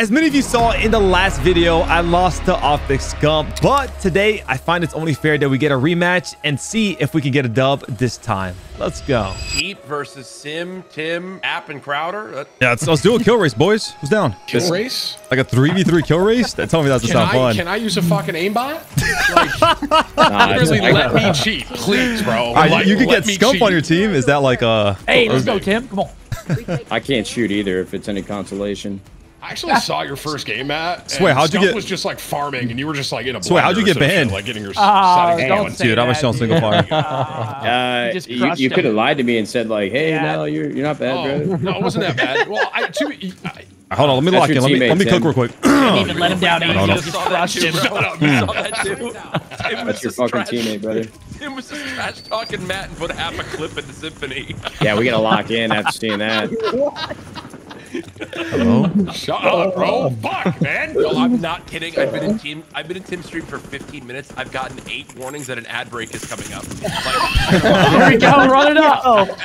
As many of you saw in the last video, I lost to Optic Scump, but today I find it's only fair that we get a rematch and see if we can get a dub this time. Let's go. Teep versus Sim, Tim, App, and Crowder. That- Yeah, let's, let's do a kill race, boys. Who's down? Kill This- race? Like a 3v3 kill race? That Tell me that's doesn't Can I, fun. can I use a fucking aimbot? Like, Nah, really let me cheat, please, bro. All right, Like, you could get Scump cheat. on your team. Is that like a... Hey, let's go, Tim. Come on. I can't shoot either if it's any consolation. I actually saw your first game, Matt. and Sway, how'd you Scump get- was just like farming, and you were just like in a. Sway, how'd you get or some shit, banned? Like getting your Ah, settings don't going. say Dude, I'm a shell single fire. Uh, just you, you could have lied to me and said like, "Hey, Yeah. no, you're you're not bad, Oh, bro." no, it wasn't that bad. Well, I, too, I, Hold on, let me That's lock in. Let me, let me cook real quick. Didn't even let him down easy. no. Just crushed him. Shut up. You saw that too. That's your fucking teammate, brother. Tim was just trash talking Matt and put half a clip in the Symfuhny. Yeah, we gotta lock in after seeing that. Hello? shut up, bro. Oh. Fuck, man. No, I'm not kidding. I've been in team. I've been in Tim's stream for 15 minutes. I've gotten eight warnings that an ad break is coming up. Like, Here we go. Run it up.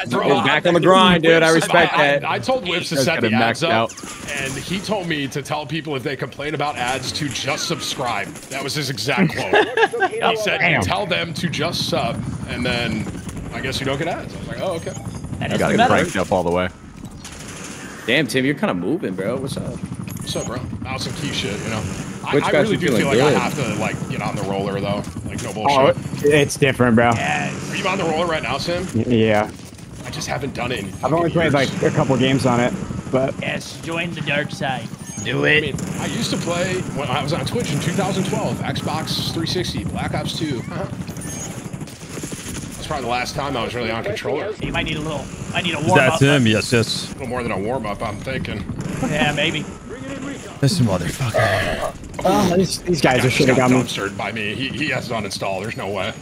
Bro, He's back on the grind, dude. I respect I, that. I, I told Whips to set the kinda ads up, out. and he told me to tell people if they complain about ads to just subscribe. That was his exact quote. he said, Damn. "Tell them to just sub, and then I guess you don't get ads." I was like, "Oh, okay." That I got the it meta. cranked up all the way. Damn, Tim, you're kind of moving, bro. What's up? What's up, bro? That was some key shit, you know. I, Which I got really do feel feeling like I have to like get on the roller though. Like no Oh, bullshit. it's different, bro. Are you on the roller right now, Sim? Yeah. I just haven't done it. In I've only fucking played like a couple games on it, but Yes, join the dark side. Do it. I mean, I used to play when I was on Twitch in 2012, Xbox 360, Black Ops 2. Uh-huh. That's probably the last time I was really on controller. You might need a little. I need a warm that up. Tim? Yes, yes. A little more than a warm up, I'm thinking. Yeah, maybe. This motherfucker. oh, these, these guys are Just should have got got me. dumpstered by me. He, he has it uninstalled. There's no way.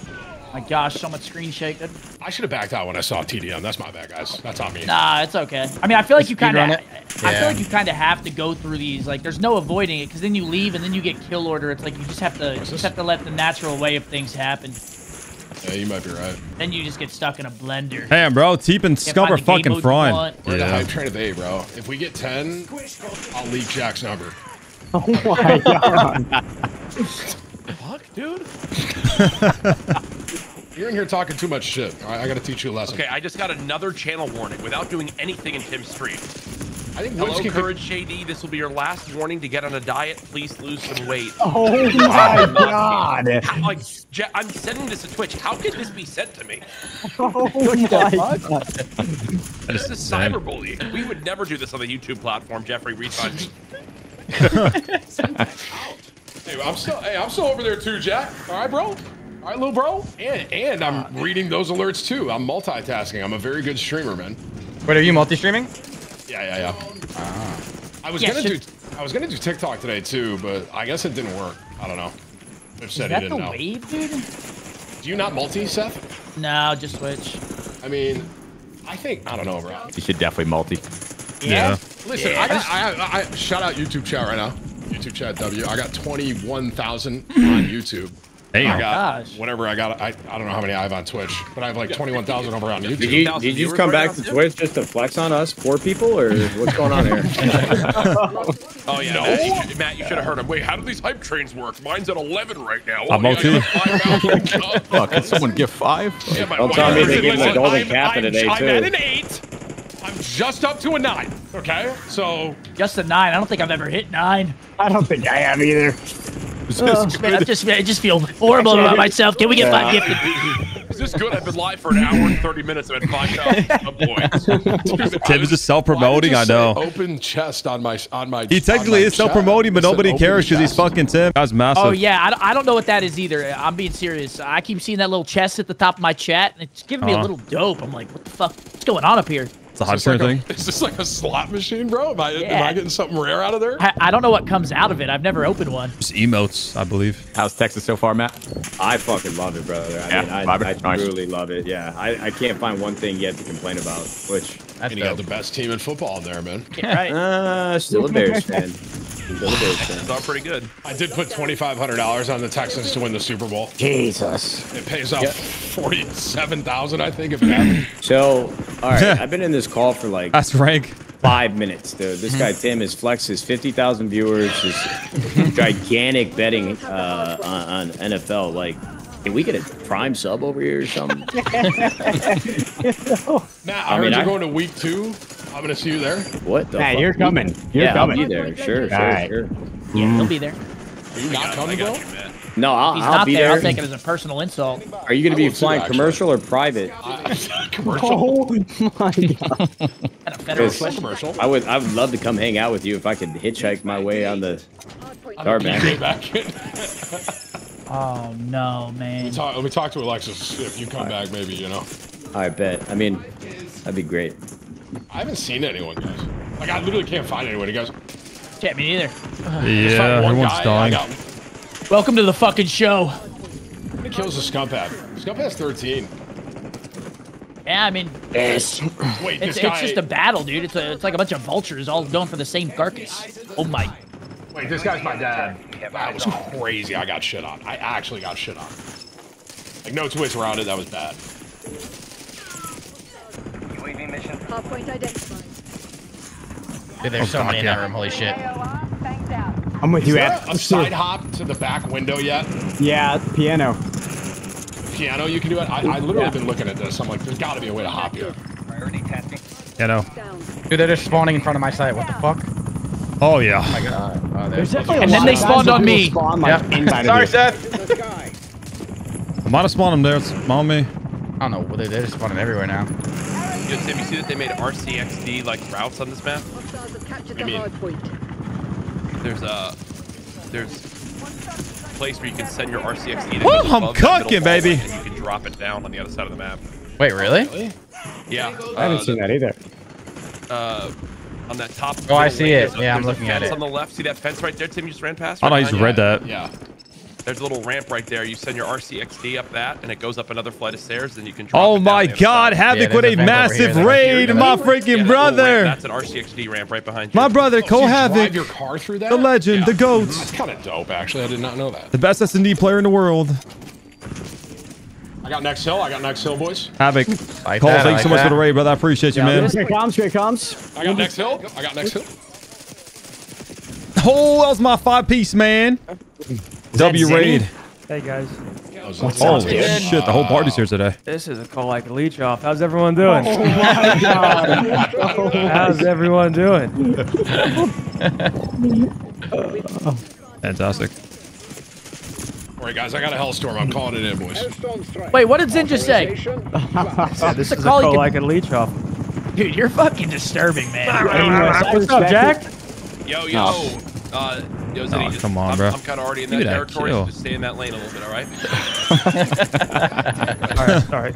My gosh, so much screen shaking. I should have backed out when I saw TDM. That's my bad, guys. That's on me. Nah, it's okay. I mean, I feel like you kind of. Speedrun I it? feel like you kind of have to go through these. Like, there's no avoiding it because then you leave and then you get kill order. It's like you just have to, you just have to let the natural way of things happen. Yeah, you might be right. Then you just get stuck in a blender. Damn, bro. Teep and Can't Scump find are fucking mode frying. We're the Yeah. hype train of A, bro. If we get 10, I'll leak Jack's number. Oh my god. fuck, dude. You're in here talking too much shit. All right, I got to teach you a lesson. Okay, I just got another channel warning without doing anything in Tim's stream. I think Hello, Woods can Courage JD. This will be your last warning to get on a diet. Please lose some weight. Oh my god. Like, Je- I'm sending this to Twitch. How could this be sent to me? Oh my god. This is cyberbullying. We would never do this on the YouTube platform, Jeffrey. Refund. Hey, I'm still, hey, I'm still over there too, Jack. All right, bro. All right, little bro. And and I'm reading those alerts too. I'm multitasking. I'm a very good streamer, man. Wait, are you multi-streaming? Yeah, yeah, yeah. Ah. I was Yeah, gonna do, I was gonna do TikTok today too, but I guess it didn't work. I don't know. They've Is said he that the didn't know. wave, dude? Do you not multi, Seth? No, just switch. I mean, I think I don't know, bro. You should definitely multi. Yeah. Listen, I got I, I, I shout out YouTube chat right now. YouTube chat W. I got 21,000 on YouTube. I Damn. got gosh. whatever I got. I, I don't know how many I have on Twitch, but I have like 21,000 over on Did YouTube. you did you just come back to Twitch just to flex on us poor people, or what's going on here? Oh yeah, Matt, you should, Matt, you should have heard him. Wait, how do these hype trains work? Mine's at 11 right now. I'm Oh, multi. yeah, I got five out. Oh, can someone give five? Yeah, my- Don't tell me they gave him a golden I'm, kappa I'm, today, I'm too. at an eight. I'm just up to a nine. Okay, so Just a nine. I don't think I've ever hit nine. I don't think I have either. Man, I just, I just feel horrible about myself. Can we get five gifted? is this good? I've been live for an hour and 30 minutes. I've had 5,000 points. Dude, Tim is just self-promoting, I did it just know. Open chest on my on my. He technically my is self-promoting, but nobody cares because he's fucking Tim. That's massive. Oh yeah, I, don't- I don't know what that is either. I'm being serious. I keep seeing that little chest at the top of my chat, and it's giving me a Uh-huh. little dope. I'm like, what the fuck? What's going on up here? It's a Is hype this like thing. a- Is this like a slot machine, bro? Am I, am I getting something rare out of there? I, I don't know what comes out of it. I've never opened one. Just emotes, I believe. How's Texas so far, Matt? I fucking love it, brother. I Yeah, mean, I, Robert, I nice. truly love it. Yeah, I, I can't find one thing yet to complain about. Which, That's And you got the best team in football in there, man. Yeah, right. uh, still a Bears fan. Still a Bears fan. It's all pretty good. I did put twenty five hundred dollars on the Texans to win the Super Bowl. Jesus. It pays out forty seven thousand, I think, if that. So, all right, I've been in this call for like That's rank. five minutes, dude. This guy Tim has flexed his 50,000 viewers, his gigantic betting uh, on, on NFL. Like, can we get a prime sub over here or something? Matt, I, I heard mean, you're I- going to week two. I'm gonna see you there. What the? Matt, fuck? you're coming. You're yeah, coming. I'll be there. Sure, sure, Alright. sure. Yeah, he'll mm. be there. Are you not coming, bro? got you, man. No, I'll, He's I'll not be there. there. I'll take it as a personal insult. Are you going to be flying actually. commercial or private? Commercial. Oh my oh god. Kind of federal Commercial. I would, I would love to come hang out with you if I could hitchhike my way on the Sorry, Get man. back. Oh no, man. Talk, let me talk to Alexis. If you come back, maybe you know. I bet. I mean, that'd be great. I haven't seen anyone, guys. Like I literally can't find anyone. He goes. Can't me neither. "Just find Yeah, everyone's guy, dying. Welcome to the fucking show. How many kills does Scump have? Scump has 13. Yeah, I mean, yes. Wait, it's, this it's guy. just a battle, dude. It's a, it's like a bunch of vultures all going for the same carcass. Oh my. Wait, this guy's my dad. That was crazy. I got shit on. I actually got shit on. Like no two ways around it. That was bad. Hardpoint identified. Dude, there's oh, so many in that room. Holy shit. I'm with Is you, there Ed. a side hop to the back window yet? Yeah, piano. Piano, you can do it. I, I literally been looking at this. I'm like, there's got to be a way to hop here. You know. Dude, they're just spawning in front of my site. What the fuck? Oh yeah. Oh my god. Oh, There's there's definitely And then they spawned on will me. Spawn, like, Yep. inside Sorry, of you. Seth. I might have spawned them there. It's on me. I don't know. They're, they're just spawning everywhere now. Yo, Tim, you see that they made RCXD like routes on this map? Hostiles have captured I mean- There's a there's a place where you can send your RCXD. that Woo, I'm above cooking, baby. And you can drop it down on the other side of the map. Wait, really? Yeah. I haven't uh, seen that either. uh, on that top. Oh, I see lane, it. a- Yeah, I'm looking at fence it. On the left, see that fence right there, Tim? You just ran past. Oh, no, right you just read that. Yeah. There's a little ramp right there. You send your RCXD up that, and it goes up another flight of stairs. Then you can. Drop Oh it down my the other God. Havoc Yeah, with a a massive here that I raid, hear. my freaking that little ramp, brother. That's an RCXD ramp right behind you. My brother, Oh, so Cole you Havoc, your car through that? the legend, the Yeah. goats, That's kind of dope, actually. I did not know that. the best S&D player in the world. I got next hill. I got next hill, boys. Havoc. Like Cole, that, thanks I so like much for the raid, brother. I appreciate you, man. Here comes, here comes. I got next hill. I got next hill. Oh, that was my five piece, man. W raid. Hey guys, What's Holy shit, the whole party's here today. this is a call like a leech off. How's everyone doing? Oh my god. How's everyone doing? Fantastic. All right, guys. I got a hellstorm. I'm calling it in, boys. Wait, what did Zin just say? Yeah, this a is a call you call can- like a leech off. Dude, you're fucking disturbing, man. What's up, Jack? Yo, yo. Uh, yo, Zeddy, Oh, just, come on, I'm, bro. I'm kind of already in Give that me that territory, kill. so just stay in that lane a little bit, all right? All right, sorry.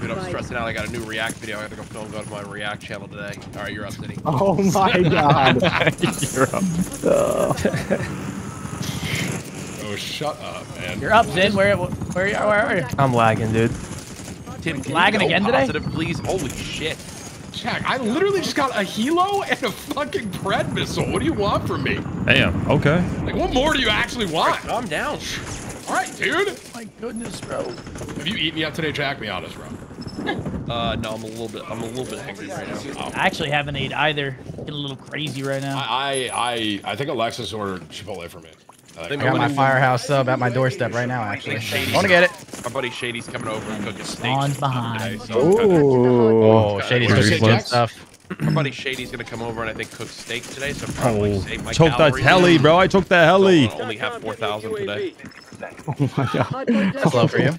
Dude, I'm stressing out. I got a new React video. I gotta go film go to my React channel today. All right, you're up, Zeddy. Oh my god. You're up. Oh, shut up, man. You're up, Zin. Where, where, where are you? I'm lagging, dude. Tim, can Lagging you go again today? please? Holy shit. Jack, I literally just got a helo and a fucking pred missile. What do you want from me? Damn. Okay. Like, what more do you actually want? Calm down. All right, dude. My goodness, bro. Have you eaten yet today, Jack? Be honest, bro. Uh, no, I'm a little bit. I'm a little bit angry right now. I actually haven't ate either. Getting a little crazy right now. I, I, I think Alexis ordered Chipotle for me. I They I got my firehouse sub at my doorstep right now, actually. Shady's- Want to get it? My buddy Shady's coming over and cooking steaks. Spawns today, behind. so I'm Ooh. Oh, Shady's What'd cooking you say, good Jax? stuff. My buddy Shady's gonna come over and I think cook steak today, so I'm probably Oh, save my choke that heli, bro. I took that heli. So I'll only have 4,000 today. Oh my god. Hardpoint Slow for you.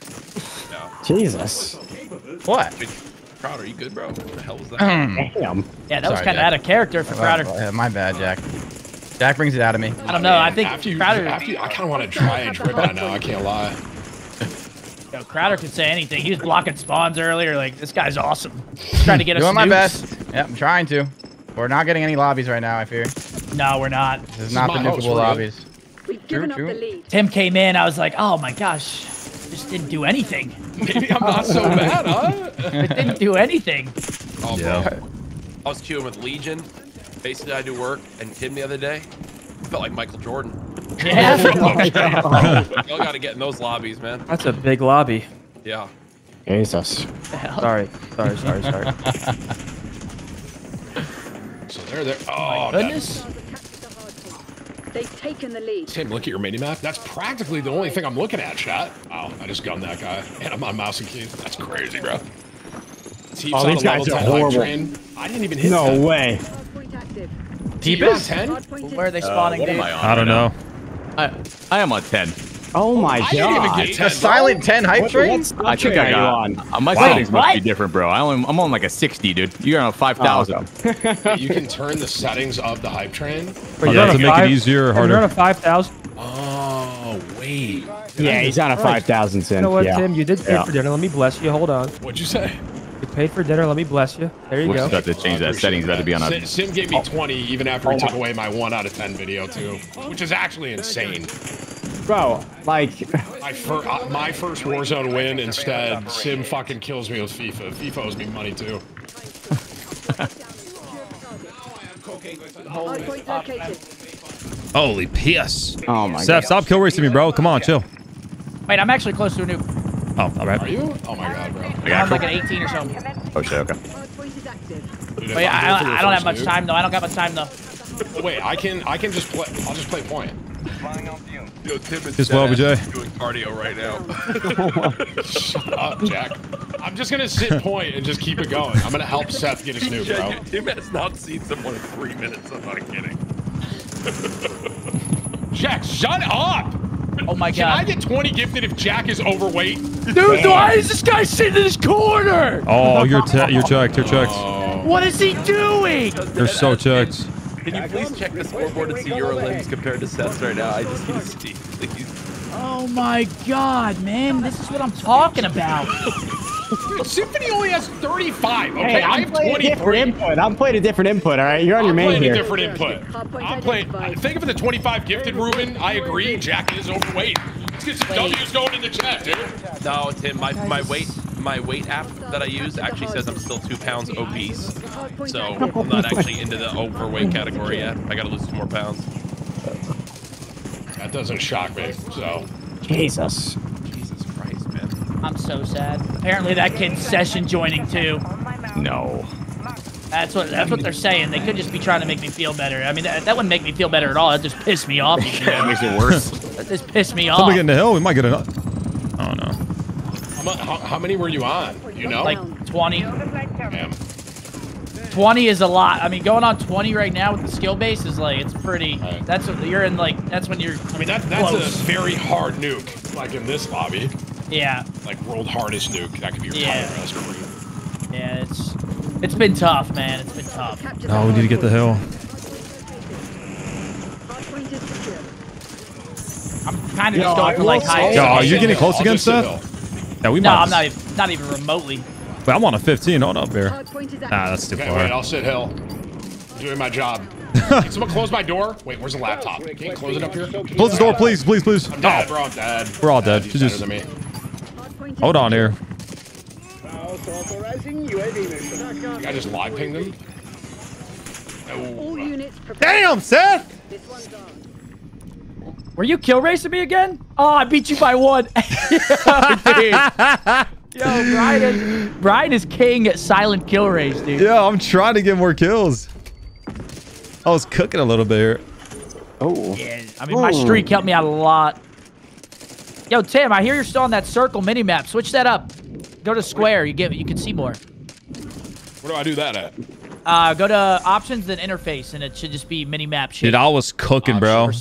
Jesus. What? Dude, Crowder, you good, bro? What the hell was that? Damn. Yeah, that was kind of out of character for Crowder. Oh, yeah, my bad, Jack. Jack brings it out of me. I don't know. I think after you, Crowder, after you, I kind of want to try and drip that now. I can't lie. yo, Crowder could say anything. He was blocking spawns earlier. Like this guy's awesome. He's trying to get us. Doing my nukes. best. Yep, I'm trying to. We're not getting any lobbies right now, I fear. No, we're not. is is not the my house, nukable lobbies. We've given up true. the lead. Tim came in. I was like, oh my gosh, just didn't do anything. Maybe I'm not so bad, huh? It didn't do anything. Oh, Yeah. bro. I was queuing with Legion. Basically, I do work, and Tim the other day felt like Michael Jordan. Yeah. Y'all got to get in those lobbies, man. That's a big lobby. Yeah. Jesus. Sorry, sorry, sorry, sorry. So they're there. Oh, Goodness. They've taken the lead. Tim, look at your mini map. That's practically the only thing I'm looking at, chat. Wow, I just gunned that guy. And I'm on mouse and keys. That's crazy, bro. Teeps Oh, these guys are horrible. train. I didn't even hit No that. way. Hardpoint active. Teep on Teepus? 10? Where are they spawning, what am dude? I? I don't know. I, I am on 10. Oh my I didn't even god. get 10. A silent 10 hype What- train? what I think train I got. on? Uh, my Wait, settings must be different, bro. I only, I'm on like a 60, dude. You're on a 5,000. Oh, You can turn the settings of the hype train. Are you yeah, to a make it easier or harder. You're on a 5,000. Oh, wait. Yeah, he's on a 5,000 You cent. know what, yeah. Tim? You did pay Yeah. for dinner. Let me bless you. Hold on. What'd you say? You paid for dinner. Let me bless you. There you We're go. about to change that settings. Better be on a. Sim, Sim gave me 20 even after he took away my 1 out of 10 video, too. Which is actually insane. Bro, like, My, fir- uh, my first Warzone win, instead, Sim fucking kills me with FIFA. FIFA owes me money, too. Holy piss. oh my Seth, god. stop kill racing me, bro. Come on, chill. Wait, I'm actually close to a nuke. Oh, all right. Are you? Oh my god, bro. I'm like an 18 or something. Oh shit. Okay. Hardpoint is. Dude, Wait, I'm I, I, for your I don't have much nuke- time though. I don't got much time though. Wait, I can I can just play. I'll just play point. Yo, Tim is Just well, BJ. doing cardio right now. Shut up, Jack. I'm just gonna sit point and just keep it going. I'm gonna help Seth get his nuke, bro. Tim has not seen someone in three minutes. I'm not kidding. Jack, shut up! Oh my god. Can I get 20 gifted if Jack is overweight? Dude, why is this guy sitting in his corner? Oh, you're te- you're checked. You're checked. Oh. What is he doing? You're so checked. Can you please check the scoreboard and see your limbs compared to Seth's right now? I just need to see, please. Oh my god, man. This is what I'm talking about. Symfuhny only has 35. Okay, Hey, I I'm have playing a 23. input. I'm playing a different input, all right? You're on your main. I'm playing a different input. I'm playing. Think of it the 25 gifted, Ruben. I agree. Jack is overweight. Let's get some W's going in the chat, dude. No, Tim, my, my weight my weight app that I use actually says I'm still two pounds obese. So I'm not actually into the overweight category yet. I gotta lose two more pounds. That doesn't shock me. So Jesus. Jesus Christ, man. So sad. Apparently that kid's session joining too. No. That's what that's what they're saying. They could just be trying to make me feel better. I mean, that, that wouldn't make me feel better at all. That just pissed me off. That makes it worse. That just pissed me off. Somebody get in the hill. We might get another. Oh no. how, mu- how, how many were you on? You know? Like 20. Damn. 20 is a lot. I mean, going on 20 right now with the skill base is like it's pretty. Right. That's what you're in like. That's when you're. I mean, that, that's close. a very hard nuke. Like in this lobby, Yeah, like world hardest nuke. That could be retired. Yeah. That's great. yeah. It's it's been tough, man. It's been tough. Capture No, we need to get the hill. Hardpoint is secure. I'm kind of Yo, just going for like will high. say- Yo, are you getting close I'll again, just sit Seth? Yeah, we No, might. I'm not even not even remotely. But I'm on a 15. Hold up here. Hardpoint. Nah, that's too Okay, far. wait, I'll sit hill. I'm doing my job. Can someone close my door? Wait, where's the laptop? Can you close it up here? Close the door, please, please, please. I'm dead, Oh, bro. I'm dead. We're all dead. He's You better just- than me. Hardpoint is hold on here. I just live pinged him. All Oh. units. Damn, Seth. This one's on. Were you kill racing me again? Oh, I beat you by one. Dude. Yo, Bryan is, Bryan is king at silent kill race, dude. Yeah, I'm trying to get more kills. I was cooking a little bit here. Oh. Yeah, I mean, my streak helped me out a lot. Yo, Tim, I hear you're still on that circle mini map. Switch that up. Go to square. You get you can see more. Where do I do that at? Uh, go to options then interface, and it should just be mini map shit. Dude, I was cooking, bro. Options.